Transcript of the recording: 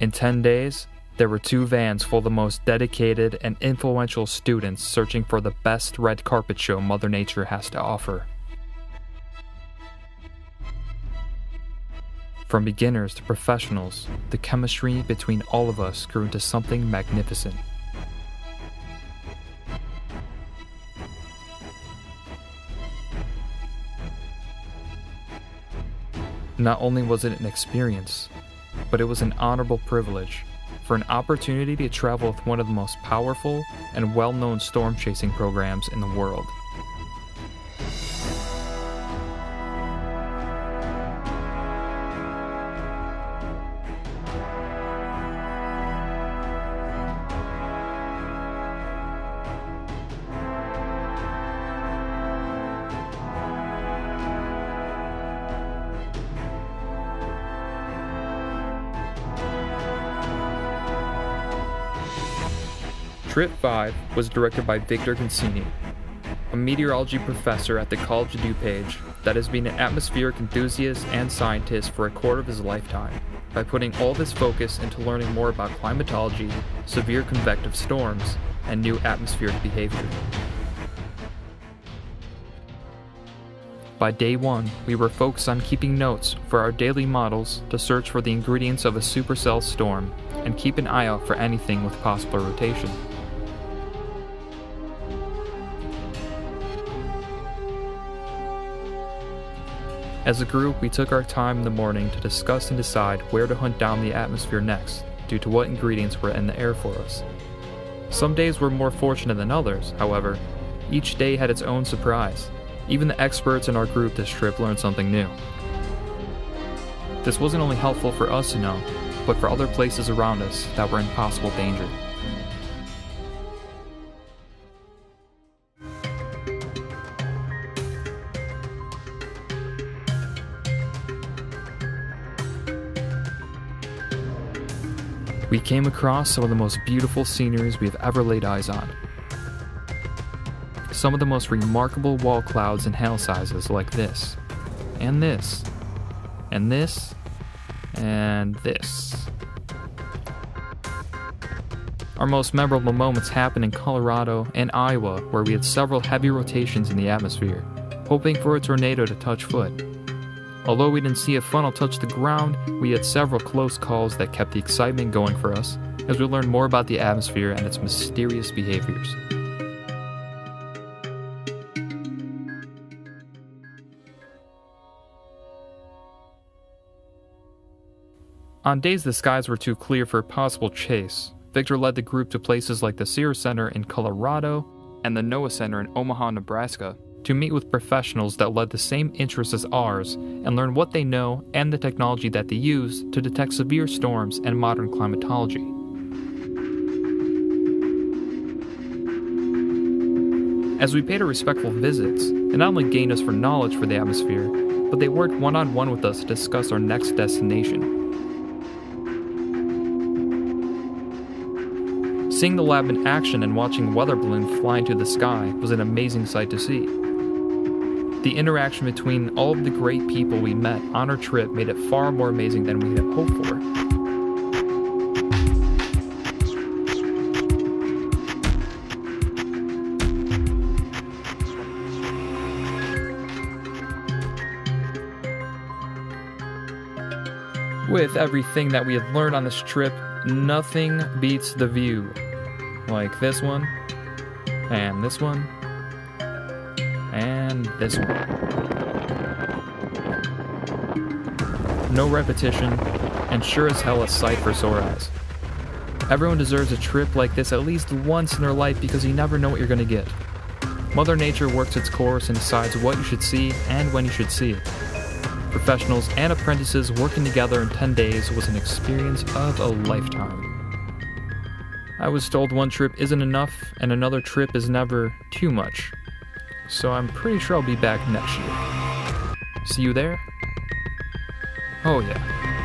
In 10 days, there were two vans full of the most dedicated and influential students searching for the best red carpet show Mother Nature has to offer. From beginners to professionals, the chemistry between all of us grew into something magnificent. Not only was it an experience, but it was an honorable privilege for an opportunity to travel with one of the most powerful and well known storm chasing programs in the world. Trip 5 was directed by Victor Gensini, a meteorology professor at the College of DuPage that has been an atmospheric enthusiast and scientist for a quarter of his lifetime by putting all of his focus into learning more about climatology, severe convective storms, and new atmospheric behavior. By day one, we were focused on keeping notes for our daily models to search for the ingredients of a supercell storm and keep an eye out for anything with possible rotation. As a group, we took our time in the morning to discuss and decide where to hunt down the atmosphere next, due to what ingredients were in the air for us. Some days were more fortunate than others, however. Each day had its own surprise. Even the experts in our group this trip learned something new. This wasn't only helpful for us to know, but for other places around us that were in possible danger. We came across some of the most beautiful sceneries we have ever laid eyes on. Some of the most remarkable wall clouds and hail sizes, like this, and this, and this, and this. Our most memorable moments happened in Colorado and Iowa, where we had several heavy rotations in the atmosphere, hoping for a tornado to touch foot. Although we didn't see a funnel touch the ground, we had several close calls that kept the excitement going for us as we learned more about the atmosphere and its mysterious behaviors. On days the skies were too clear for a possible chase, Victor led the group to places like the CIRA Center in Colorado and the NOAA Center in Omaha, Nebraska, to meet with professionals that led the same interests as ours and learn what they know and the technology that they use to detect severe storms and modern climatology. As we paid our respectful visits, it not only gained us for knowledge for the atmosphere, but they worked one on one with us to discuss our next destination. Seeing the lab in action and watching weather balloon fly into the sky was an amazing sight to see. The interaction between all of the great people we met on our trip made it far more amazing than we had hoped for. With everything that we had learned on this trip, nothing beats the view. Like this one, and this one, and this one. No repetition, and sure as hell a sight for sore eyes. Everyone deserves a trip like this at least once in their life because you never know what you're going to get. Mother Nature works its course and decides what you should see and when you should see it. Professionals and apprentices working together in 10 days was an experience of a lifetime. I was told one trip isn't enough and another trip is never too much so I'm pretty sure I'll be back next year. See you there? Oh, yeah.